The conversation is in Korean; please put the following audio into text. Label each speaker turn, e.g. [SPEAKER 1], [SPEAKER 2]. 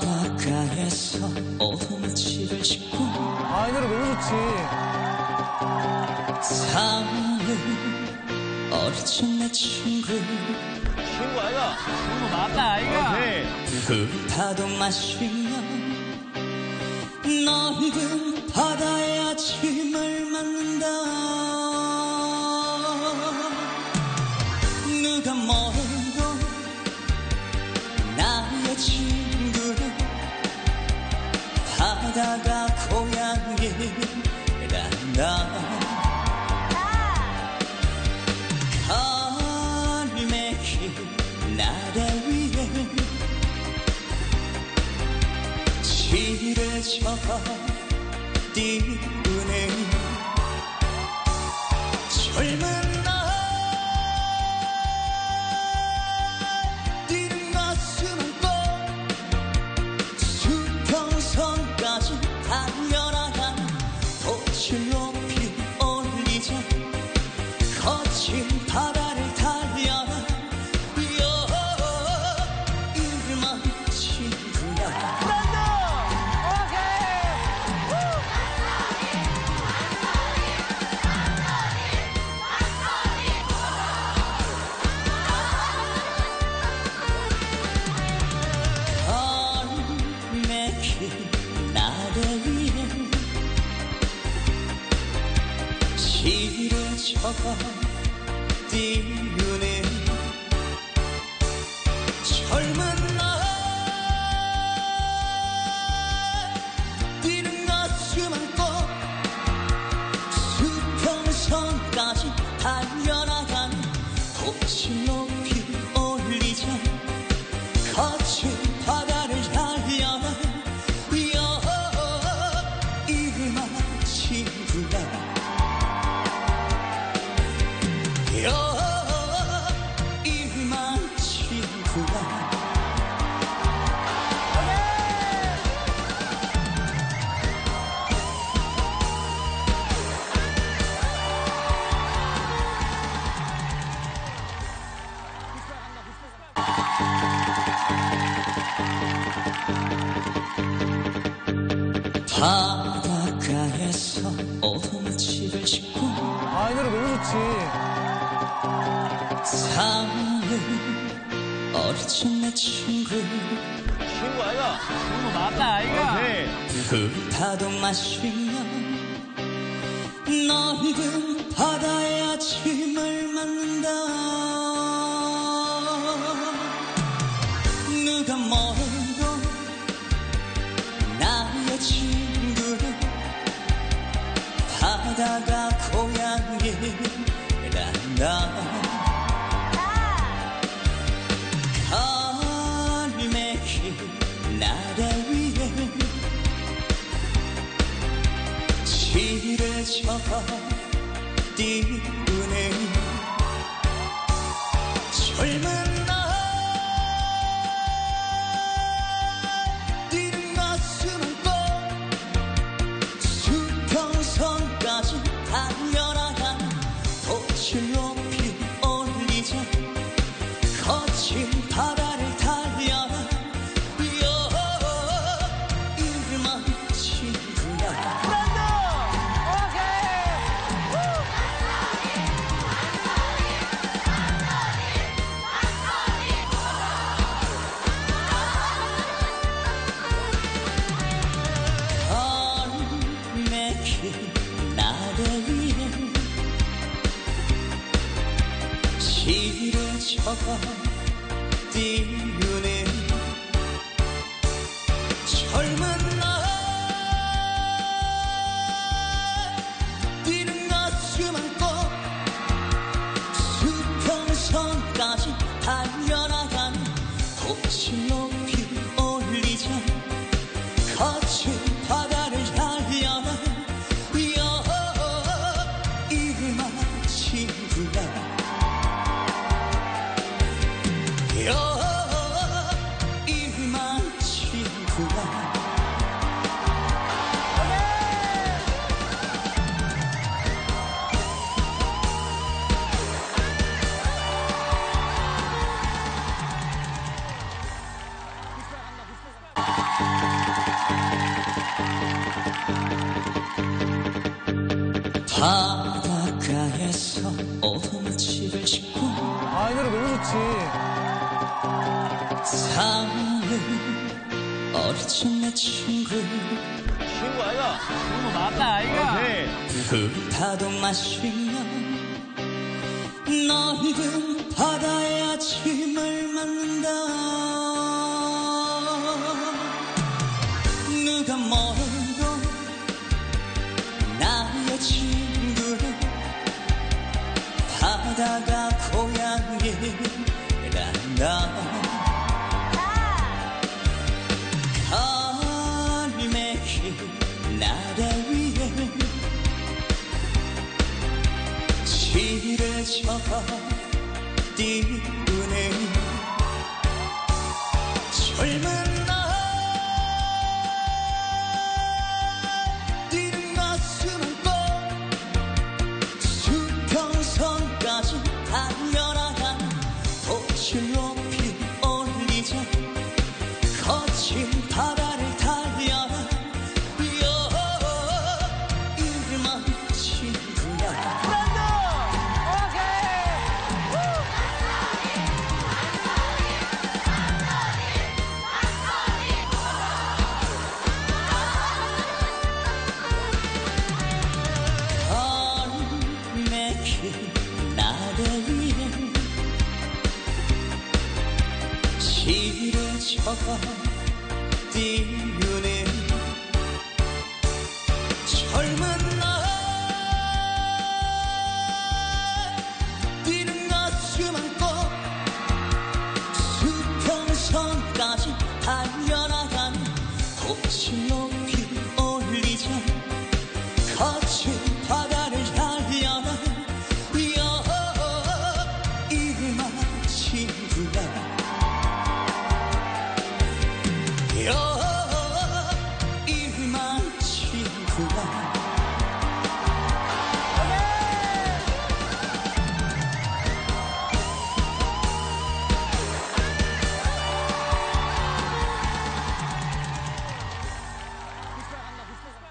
[SPEAKER 1] 바닷가에서 오름치를 싣고
[SPEAKER 2] 아, 이 노래 너무 좋지.
[SPEAKER 1] 사는 어리진 내 친구
[SPEAKER 3] 친구 아이가?
[SPEAKER 2] 이거 맞다, 아이가.
[SPEAKER 3] 네.
[SPEAKER 1] 불타도 마시며 넓은 바다의 아침을 맞는다 젊은 날 가슴은 꼭 수평선까지 달려나간 돛을 높이 올리자 거친 시려져가 띄우네 바닷가에서 오름치를 싣고
[SPEAKER 2] 아, 이 노래 너무 좋지.
[SPEAKER 1] 사는 어리진 내 친구
[SPEAKER 3] 친구 아이가?
[SPEAKER 2] 이거 맞다, 아이가.
[SPEAKER 3] 네.
[SPEAKER 1] 불타도 마시며 넓은 바다의 아침을 맞는다 나래 위에 지레져 띄우 띄우네. 젊은 날 뛰는 가슴은 꼭 수평선까지 달려나간 돛을 높이 바닷가에서 오동치를 싣고
[SPEAKER 2] 아, 이 노래 너무 좋지.
[SPEAKER 1] 사는 어릴 적내 친구
[SPEAKER 3] 친구 아이가?
[SPEAKER 2] 이거 맞다, 아이가.
[SPEAKER 1] 흙파도 마시며 너희는 바다의 아침을 맞는다 누가 뭐 바다가 고향이란다 갈매기 나래 위에 지를 져가 띄우네 젊은 쳐가 띄우는